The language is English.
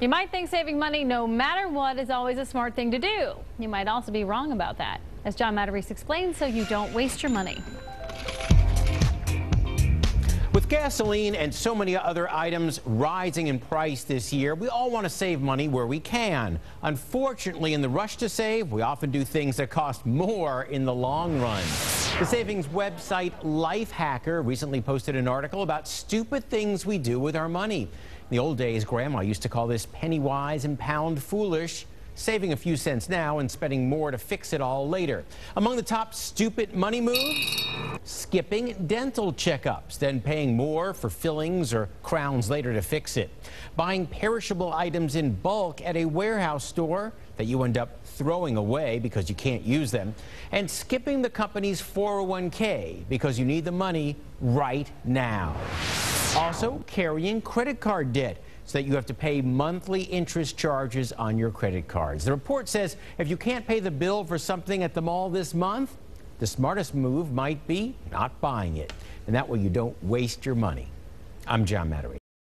You might think saving money no matter what is always a smart thing to do. You might also be wrong about that. As John Matarese explains, so you don't waste your money. With gasoline and so many other items rising in price this year, we all want to save money where we can. Unfortunately, in the rush to save, we often do things that cost more in the long run. The savings website Lifehacker recently posted an article about stupid things we do with our money. In the old days, Grandma used to call this penny wise and pound foolish saving a few cents now and spending more to fix it all later. Among the top stupid money moves, skipping dental checkups, then paying more for fillings or crowns later to fix it. Buying perishable items in bulk at a warehouse store that you end up throwing away because you can't use them. And skipping the company's 401k because you need the money right now. Also, carrying credit card debt so that you have to pay monthly interest charges on your credit cards. The report says if you can't pay the bill for something at the mall this month, the smartest move might be not buying it. And that way you don't waste your money. I'm John Matarese.